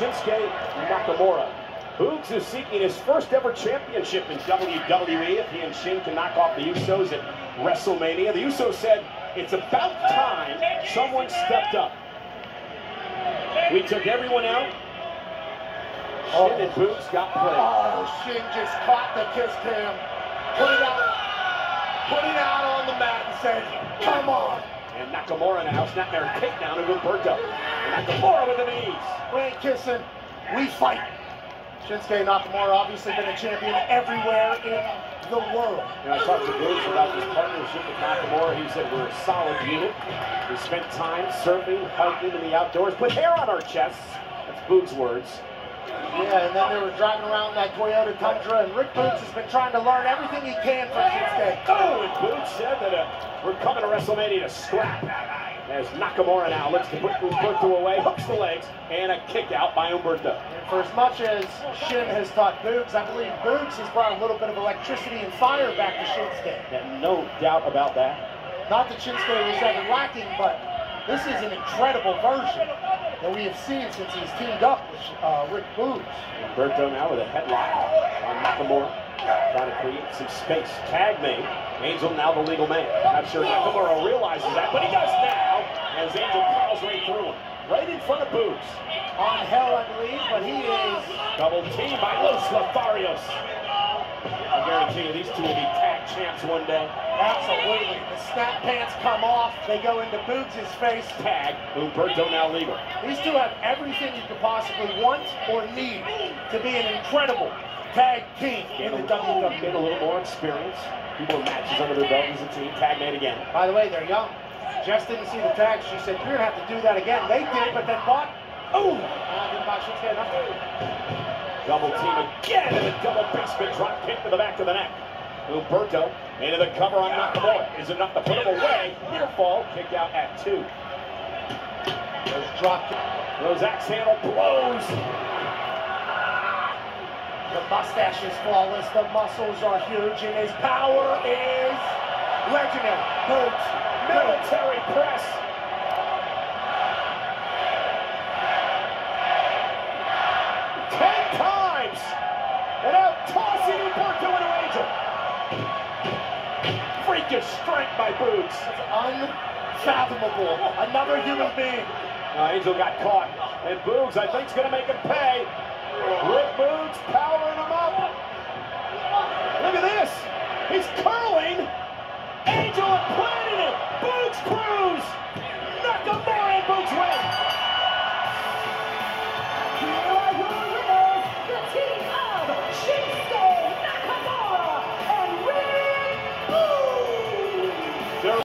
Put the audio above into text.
Shinsuke Nakamura. Boogs is seeking his first ever championship in WWE if he and Shin can knock off the Usos at WrestleMania. The Usos said it's about time someone stepped up. We took everyone out. Oh. Shin and Boogs got played. Oh, Shin just caught the kiss cam, put it out, put it out on the mat and said, come on. And Nakamura now a takedown of Humberto. Nakamura with the knees. We ain't kissing, we fight. Shinsuke Nakamura obviously been a champion everywhere in the world. Know, I talked to Bruce about this partnership with Nakamura. He said we're a solid unit. We spent time surfing, hiking in the outdoors, put hair on our chests. That's Boog's words. Yeah, and then they were driving around that Toyota Tundra, and Rick Boogs has been trying to learn everything he can from Shinsuke. Oh, and Boogs said that uh, we're coming to WrestleMania to scrap. As Nakamura now looks to put Humberto away, hooks the legs, and a kick out by Humberto. And for as much as Shin has taught Boogs, I believe Boogs has brought a little bit of electricity and fire back to Shinsuke. Yeah, no doubt about that. Not that Shinsuke was ever lacking, but this is an incredible version that we have seen since he's teamed up with uh, Rick Boogs. Humberto now with a headlock on Nakamura. Trying to create some space. Tag made. Angel now the legal man. Not sure Nakamura realizes that, but he does now as Angel plows right through him. Right in front of Boogs. On hell, I believe, but he is Double team by Los Lotharios. I guarantee you these two will be tag champs one day. absolutely. The snap pants come off, they go into Boogs' face. Tag. Humberto now legal. These two have everything you could possibly want or need to be an incredible tag team in the Get a little more experience. More matches under their belt as a team. Tag made again. By the way, they're young. Jess didn't see the tag. She said, you're going to have to do that again. They did, but then bought. Oh! Didn't buy Shinsuke enough. Double team again and a double basement drop kick to the back of the neck. Humberto into the cover on Nakamura. Is enough to put him away. Near fall. Kick out at two. There's drop kick. Those axe handle blows. The mustache is flawless. The muscles are huge, and his power is legendary. Boogs. Military press. Freakish strength by Boogs. It's Unfathomable. Another human being. Uh, Angel got caught. And Boogs, I think, is going to make him pay. Rick Boogs powering him up. Look at this. He's curling. Angel and planting it. Boogs Cruz.